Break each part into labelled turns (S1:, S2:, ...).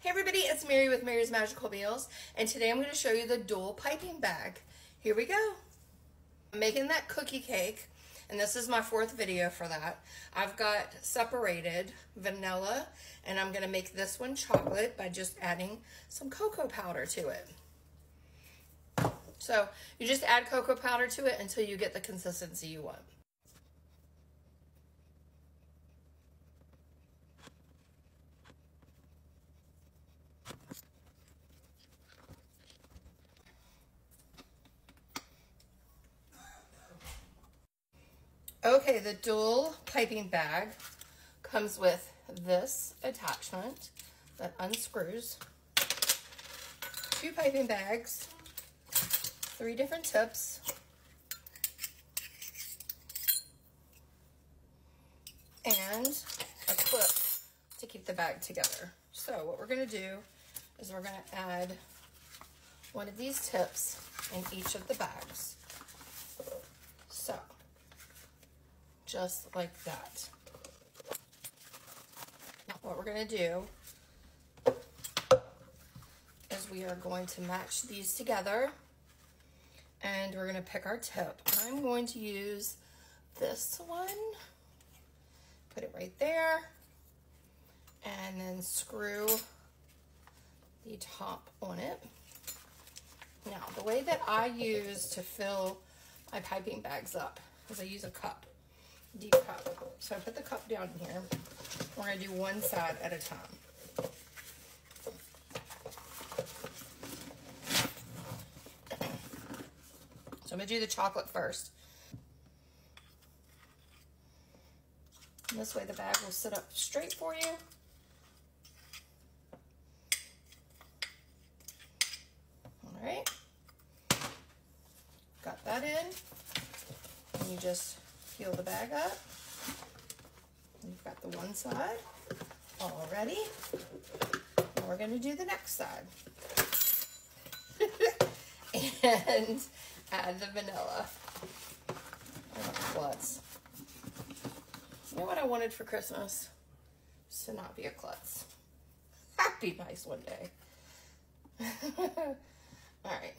S1: Hey everybody, it's Mary with Mary's Magical Meals, and today I'm going to show you the dual piping bag. Here we go. I'm making that cookie cake, and this is my fourth video for that. I've got separated vanilla, and I'm going to make this one chocolate by just adding some cocoa powder to it. So you just add cocoa powder to it until you get the consistency you want. Okay, the dual piping bag comes with this attachment that unscrews. Two piping bags, three different tips. And a clip to keep the bag together. So what we're gonna do is we're gonna add one of these tips in each of the bags. So just like that. Now what we're going to do is we are going to match these together and we're going to pick our tip. I'm going to use this one, put it right there, and then screw the top on it. Now, the way that I use to fill my piping bags up is I use a cup deep cup. So I put the cup down here. We're going to do one side at a time. So I'm going to do the chocolate first. This way the bag will sit up straight for you. All right. Got that in. And you just peel the bag up. You've got the one side all ready. We're going to do the next side. and add the vanilla. klutz. You know what I wanted for Christmas? To not be a klutz. That'd be nice one day. all right.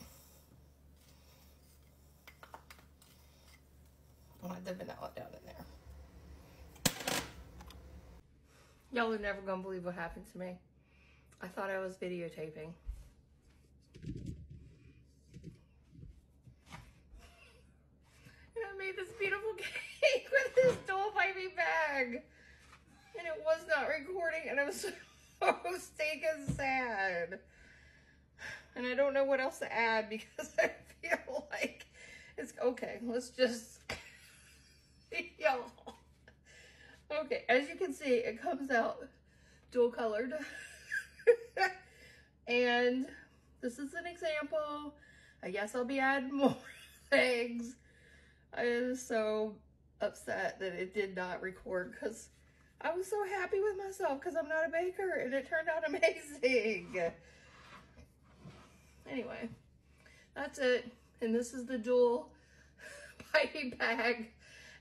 S1: I'll add the vanilla down in there. Y'all are never gonna believe what happened to me. I thought I was videotaping. And I made this beautiful cake with this dual piping bag. And it was not recording and I was so stinking sad. And I don't know what else to add because I feel like it's okay. Let's just Y'all. Okay, as you can see, it comes out dual colored. and this is an example. I guess I'll be adding more things. I am so upset that it did not record because I was so happy with myself because I'm not a baker and it turned out amazing. Anyway, that's it. And this is the dual piping bag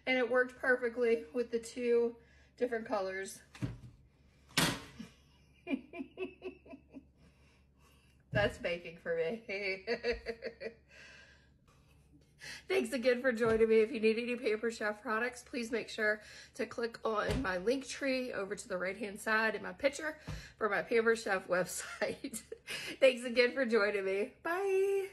S1: and it worked perfectly with the two different colors. That's baking for me. Thanks again for joining me. If you need any Pampered Chef products, please make sure to click on my link tree over to the right-hand side in my picture for my Pampered Chef website. Thanks again for joining me. Bye.